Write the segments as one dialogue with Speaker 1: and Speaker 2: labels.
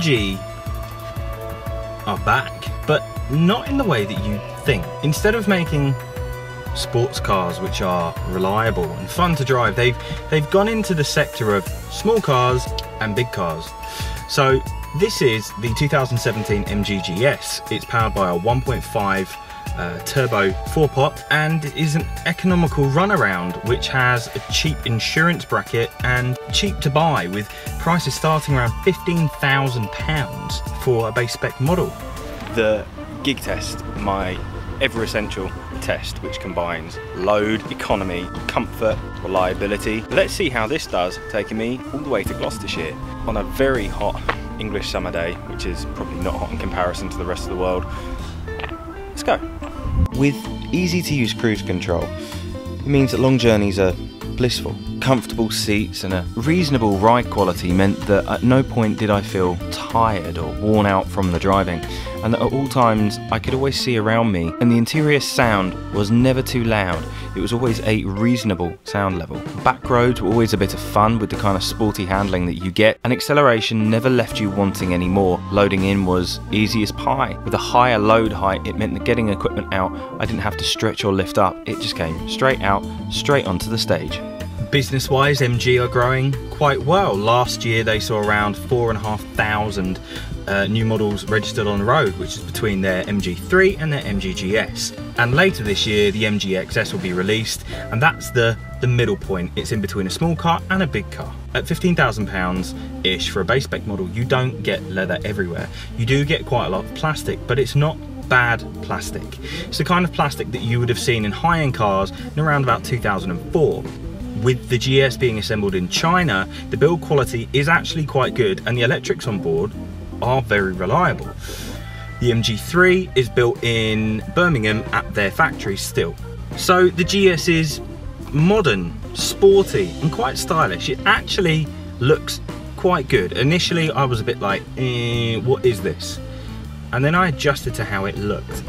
Speaker 1: MG are back, but not in the way that you think. Instead of making sports cars which are reliable and fun to drive, they've they've gone into the sector of small cars and big cars. So this is the 2017 MG GS. It's powered by a 1.5 uh, turbo four pot and is an economical runaround which has a cheap insurance bracket and cheap to buy with prices starting around £15,000 for a base spec model.
Speaker 2: The gig test, my ever essential test which combines load, economy, comfort, reliability. Let's see how this does taking me all the way to Gloucestershire on a very hot English summer day which is probably not hot in comparison to the rest of the world. With easy to use cruise control, it means that long journeys are blissful. Comfortable seats and a reasonable ride quality meant that at no point did I feel tired or worn out from the driving, and that at all times I could always see around me, and the interior sound was never too loud. It was always a reasonable sound level. Back roads were always a bit of fun with the kind of sporty handling that you get, and acceleration never left you wanting any more. Loading in was easy as pie. With a higher load height, it meant that getting equipment out, I didn't have to stretch or lift up. It just came straight out, straight onto the stage.
Speaker 1: Business wise, MG are growing quite well. Last year they saw around four and a half thousand uh, new models registered on the road, which is between their MG3 and their MGGS. And later this year, the MG XS will be released, and that's the, the middle point. It's in between a small car and a big car. At £15,000 ish for a base spec model, you don't get leather everywhere. You do get quite a lot of plastic, but it's not bad plastic. It's the kind of plastic that you would have seen in high-end cars in around about 2004 with the GS being assembled in China, the build quality is actually quite good and the electrics on board are very reliable. The MG3 is built in Birmingham at their factory still. So the GS is modern, sporty and quite stylish. It actually looks quite good. Initially I was a bit like, eh, what is this? And then I adjusted to how it looked.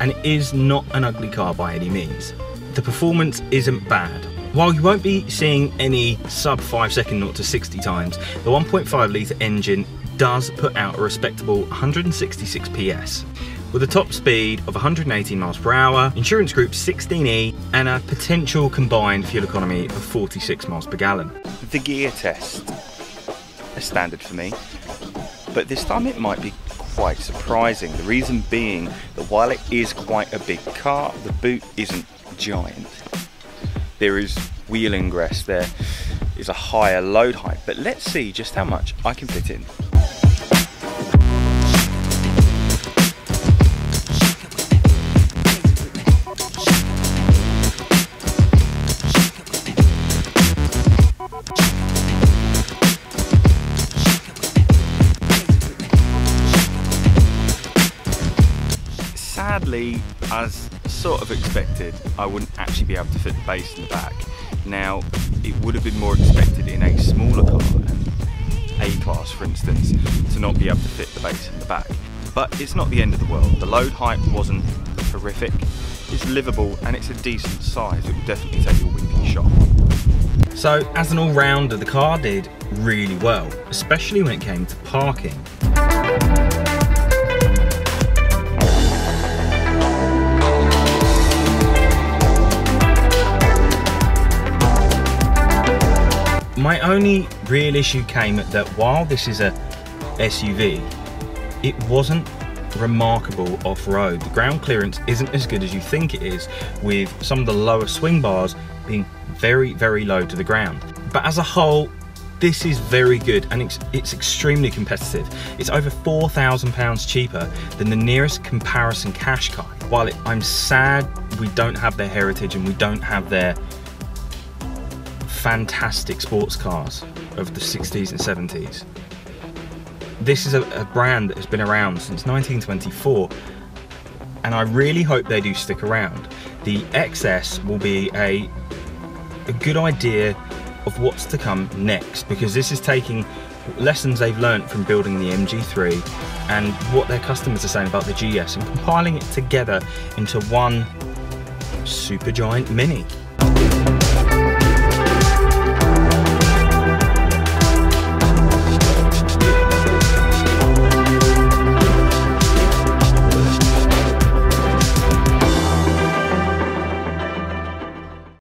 Speaker 1: And it is not an ugly car by any means. The performance isn't bad. While you won't be seeing any sub 5 second 0 to 60 times, the 1.5 litre engine does put out a respectable 166 PS with a top speed of 118 miles per hour, insurance group 16E, and a potential combined fuel economy of 46 miles per gallon.
Speaker 2: The gear test is standard for me, but this time it might be quite surprising. The reason being that while it is quite a big car, the boot isn't giant there is wheel ingress, there is a higher load height, but let's see just how much I can fit in. Sadly, as sort of expected I wouldn't actually be able to fit the base in the back. Now, it would have been more expected in a smaller car, A-Class for instance, to not be able to fit the base in the back. But it's not the end of the world. The load height wasn't horrific, it's livable and it's a decent size. It will definitely take your weekly shop.
Speaker 1: So as an all-rounder, the car did really well, especially when it came to parking. Only real issue came that while this is a SUV, it wasn't remarkable off-road. The ground clearance isn't as good as you think it is, with some of the lower swing bars being very, very low to the ground. But as a whole, this is very good and it's, it's extremely competitive. It's over £4,000 cheaper than the nearest comparison Qashqai. While it, I'm sad we don't have their heritage and we don't have their fantastic sports cars of the 60s and 70s. This is a, a, brand that has been around since 1924 and I really hope they do stick around. The XS will be a, a good idea of what's to come next because this is taking lessons they've learned from building the MG3 and what their customers are saying about the GS and compiling it together into one super giant mini.